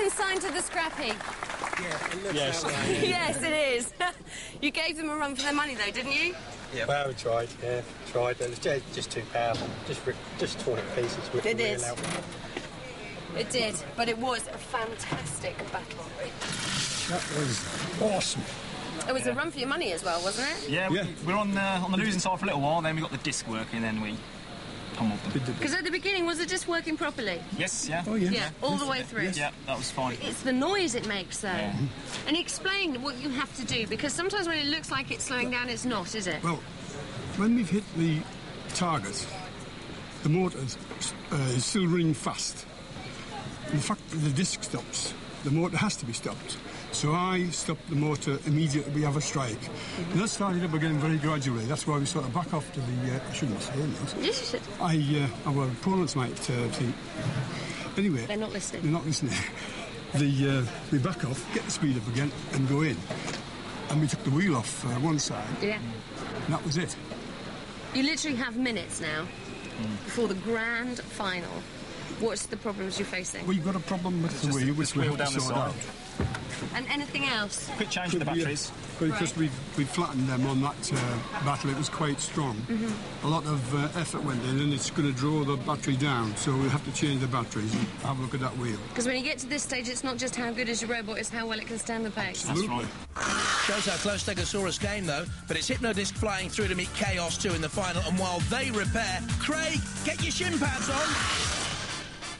consigned to the scrappy? Yeah, it looks Yes. that way. yes, it is. you gave them a run for their money, though, didn't you? Yeah. Well, we tried, yeah, tried. but It was just, just too powerful. Just rip, just torn it to pieces with It the out. It did, but it was a fantastic battle. That was awesome. It was a run for your money as well, wasn't it? Yeah, we, Yeah. we were on uh, on the losing side for a little while. Then we got the disc working, then we pummeled them. Because at the beginning, was it just working properly? Yes, yeah. Oh, yeah. Yeah, all the way through. Yeah, that was fine. It's the noise it makes, though. Yeah. And explain what you have to do, because sometimes when it looks like it's slowing down, it's not, is it? Well, when we've hit the target, the motor is, uh, is still running fast. In fact, the disc stops. The motor has to be stopped. So I stop the motor immediately we have a strike. And that started up again very gradually. That's why we sort of back off to the. Uh, I shouldn't say this. Yes, you should. I, uh, our opponents might uh, think. Anyway, They're not listening. they're not listening. the, uh, we back off, get the speed up again, and go in. And we took the wheel off uh, one side, Yeah. and that was it. You literally have minutes now before the grand final. What's the problems you're facing? We've got a problem with the wheel, the which we wheel have to down the sort side. out. And anything else? Quick change to the Could be a- batteries. Because Right. we've, we've flattened them on that uh, battle, it was quite strong. A lot of uh, effort went in, and it's going to draw the battery down, so we'll have to change the batteries and have a look at that wheel. Because when you get to this stage, it's not just how good is your robot, it's how well it can stand the pace. That's right. Shows how close Stegosaurus came, though. But it's Hypnodisc flying through to meet Chaos 2 in the final. And while they repair, Craig, get your shin pads on.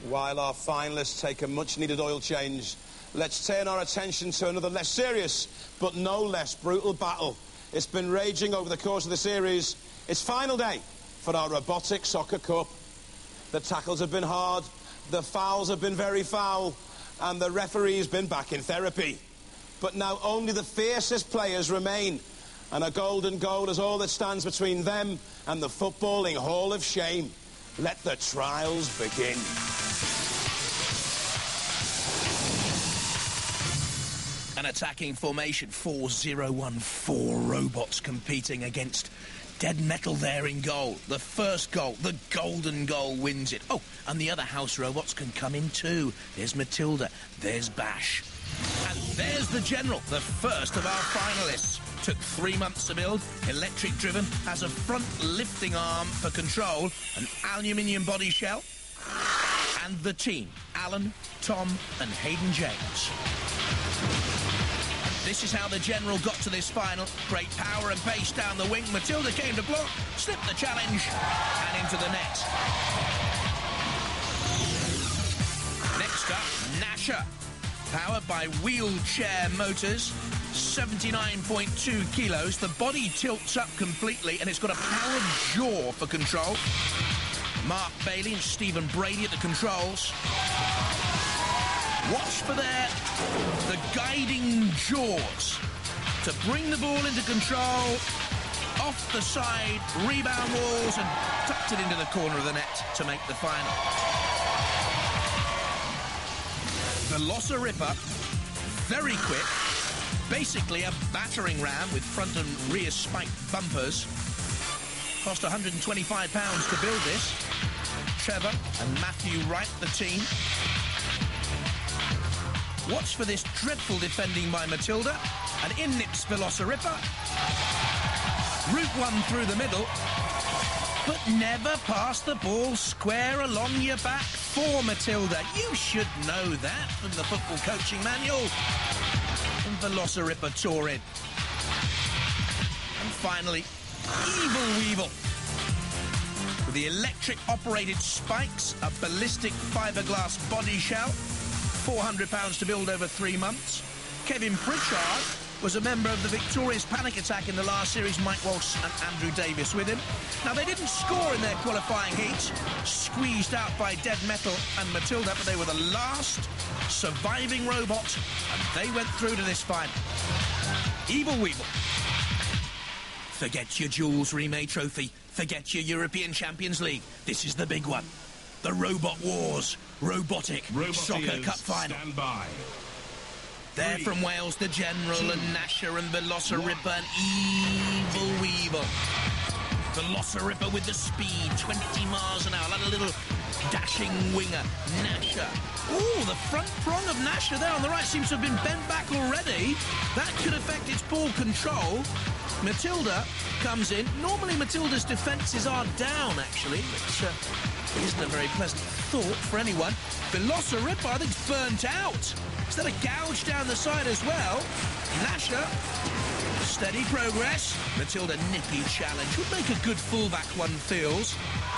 While our finalists take a much needed oil change, let's turn our attention to another less serious but no less brutal battle. It's been raging over the course of the series. It's final day for our Robotic Soccer Cup. The tackles have been hard, the fouls have been very foul, and the referee's been back in therapy. But now only the fiercest players remain, and a golden goal is all that stands between them and the footballing Hall of Shame. Let the trials begin. An attacking formation 4014 robots competing against Dead Metal there in goal. The first goal, the golden goal wins it. Oh, and the other house robots can come in too. There's Matilda, there's Bash. And there's the General, the first of our finalists. Took three months to build, electric driven, has a front lifting arm for control, an aluminium body shell, and the team Alan, Tom, and Hayden James. This is how the General got to this final. Great power and pace down the wing. Matilda came to block, slipped the challenge, and into the net. Next up, Nasher. Powered by wheelchair motors, 79.2 kilos. The body tilts up completely, and it's got a powered jaw for control. Mark Bailey and Stephen Brady at the controls. Watch for their the guiding jaws to bring the ball into control, off the side, rebound walls, and tucked it into the corner of the net to make the final. Velocirippa, very quick, basically a battering ram with front and rear spiked bumpers. Cost £125 to build this. Trevor and Matthew Wright, the team. Watch for this dreadful defending by Matilda. And in nips Velocirippa. Route one through the middle. But never pass the ball square along your back for Matilda. You should know that from the football coaching manual. And Velocirippa tore in. And finally, Evil Weevil. With the electric operated spikes, a ballistic fiberglass body shell, £400 to build over three months. Kevin Pritchard was a member of the victorious panic attack in the last series, Mike Walsh and Andrew Davis with him. Now, they didn't score in their qualifying heats, squeezed out by Dead Metal and Matilda, but they were the last surviving robot, and they went through to this final. Evil Weevil. Forget your Jules Rimet Trophy. Forget your European Champions League. This is the big one. The Robot Wars Robotic Soccer Cup Final. Stand by. They're from Wales, the General and Nasher and Velocirippa and Evil Weevil. Velocirippa with the speed, 20 miles an hour, like a little dashing winger, Nasher. Oh, the front prong of Nasher there on the right seems to have been bent back already. That could affect its ball control. Matilda comes in. Normally Matilda's defences are down, actually, which uh, isn't a very pleasant thought for anyone. Velocirippa, I think, is burnt out. Is that a gouge down the side as well? Nasher Steady progress. Matilda nippy challenge. Would make a good fullback, one feels.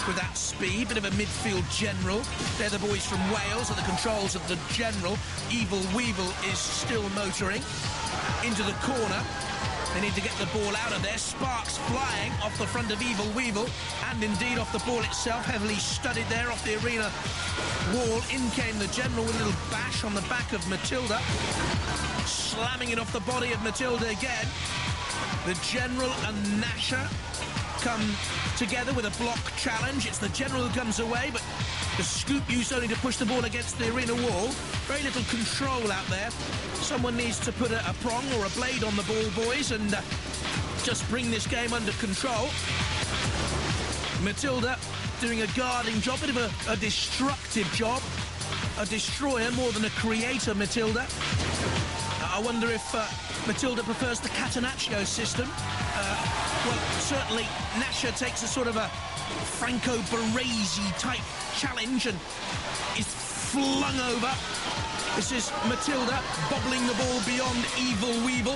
With that speed, bit of a midfield general. They're the boys from Wales at the controls of the general. Evil Weevil is still motoring. Into the corner. They need to get the ball out of there. Sparks flying off the front of Evil Weevil and indeed off the ball itself. Heavily studded there off the arena wall. In came the General with a little bash on the back of Matilda. Slamming it off the body of Matilda again. The General and Nasher come together with a block challenge. It's the General who comes away, but the scoop used only to push the ball against the arena wall. Very little control out there. Someone needs to put a, a prong or a blade on the ball, boys, and uh, just bring this game under control. Matilda doing a guarding job, bit of a, a destructive job. A destroyer more than a creator, Matilda. I wonder if uh, Matilda prefers the Catenaccio system. Uh, well, certainly Nasher takes a sort of a Franco Baresi type challenge and is flung over. This is Matilda bobbling the ball beyond Evil Weevil.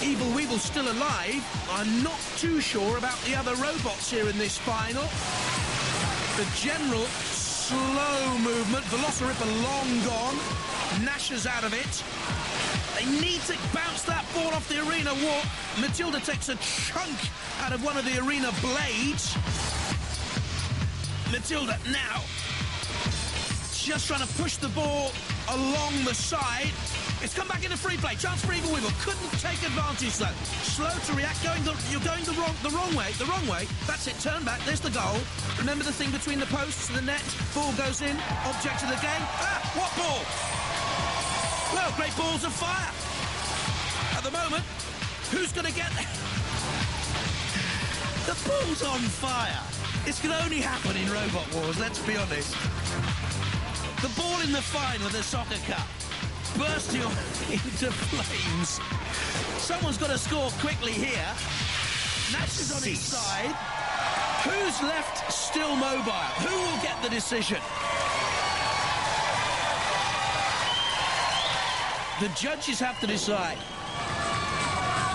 Evil Weevil's still alive. I'm not too sure about the other robots here in this final. The General, slow movement. Velociraptor long gone. Nasher's out of it. They need to bounce that ball off the arena wall. Matilda takes a chunk out of one of the arena blades. Matilda now just trying to push the ball along the side. It's come back into free play. Chance for Evil Weevil. Couldn't take advantage though. Slow to react. Going the, you're going the wrong the wrong way. The wrong way. That's it. Turn back. There's the goal. Remember the thing between the posts and the net. Ball goes in. Object of the game. Ah, what ball? Well, great balls of fire. At the moment, who's going to get the ball's on fire? This can only happen in Robot Wars. Let's be honest. The ball in the final of the Soccer Cup bursting into flames. Someone's got to score quickly here. Nasher's on his side. Who's left still mobile? Who will get the decision? The judges have to decide.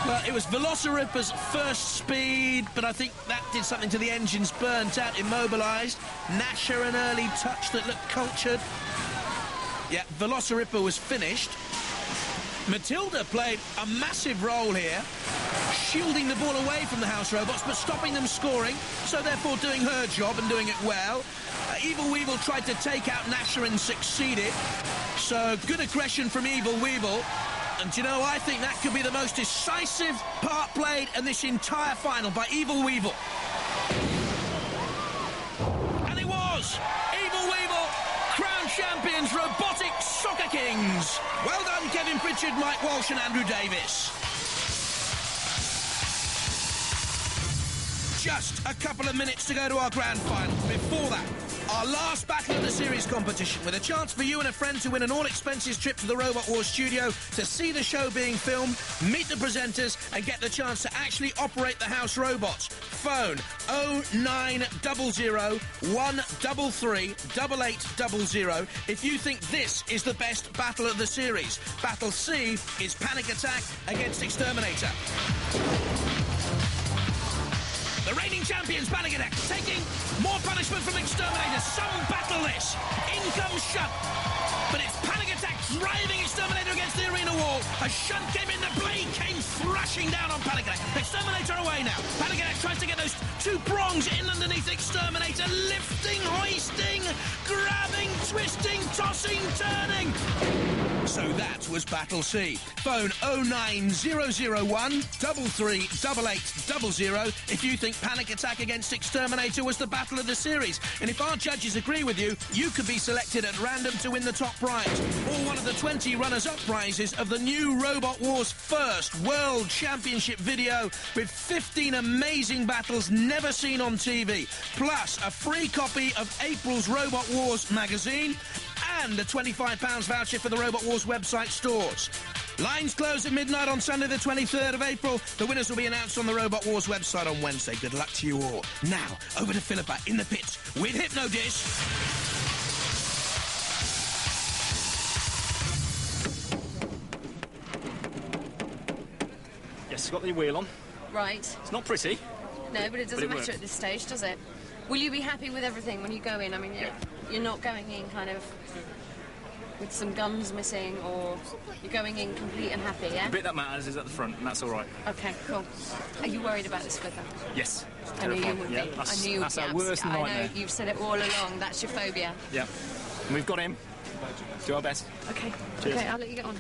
Well, it was Velocirippa's first speed, but I think that did something to the engines, burnt out, immobilised. Nasher, an early touch that looked cultured. Yeah, Velocirippa was finished. Matilda played a massive role here, shielding the ball away from the house robots, but stopping them scoring, so therefore doing her job and doing it well. Uh, Evil Weevil tried to take out Nasher and succeeded. So good aggression from Evil Weevil. And do you know, I think that could be the most decisive part played in this entire final by Evil Weevil. And it was! Evil Weevil, crown champions, robotic soccer kings. Well done, Kevin Pritchard, Mike Walsh, and Andrew Davis. Just a couple of minutes to go to our grand final. Before that, our last battle of the series competition with a chance for you and a friend to win an all expenses trip to the Robot Wars studio to see the show being filmed, meet the presenters, and get the chance to actually operate the house robots. Phone 0900 133 8800 if you think this is the best battle of the series. Battle C is Panic Attack against Exterminator. The reigning champions, Panic Attack, taking more punishment from Exterminator. Some battle this. In comes Shunt. But it's Panic Attack driving Exterminator against the arena wall. A Shunt came in, the blade came thrashing down on Panic Attack. Exterminator away now. Panic Attack tries to get those two prongs in underneath Exterminator. Lifting, hoisting, grabbing, twisting, tossing, turning. So that was Battle C. Phone 09001 338800 if you think Panic Attack against Exterminator was the battle of the series. And if our judges agree with you, you could be selected at random to win the top prize or one of the 20 runners-up prizes of the new Robot Wars first World Championship video with 15 amazing battles never seen on TV, plus a free copy of April's Robot Wars magazine and a £25 voucher for the Robot Wars website stores. Lines close at midnight on Sunday, the 23rd of April. The winners will be announced on the Robot Wars website on Wednesday. Good luck to you all. Now, over to Philippa in the pits with Hypnodisc. Yes, got the wheel on. Right. It's not pretty. No, but it doesn't it matter works. at this stage, does it? Will you be happy with everything when you go in? I mean, you're, you're not going in kind of with some guns missing, or you're going in complete and happy, yeah? The bit that matters is at the front, and that's all right. Okay, cool. Are you worried about this flipper? Yes. I knew you would yeah, be. I knew that's our worst I know you've said it all along. That's your phobia. Yeah. And we've got him. Do our best. Okay. Cheers. Okay, I'll let you get on.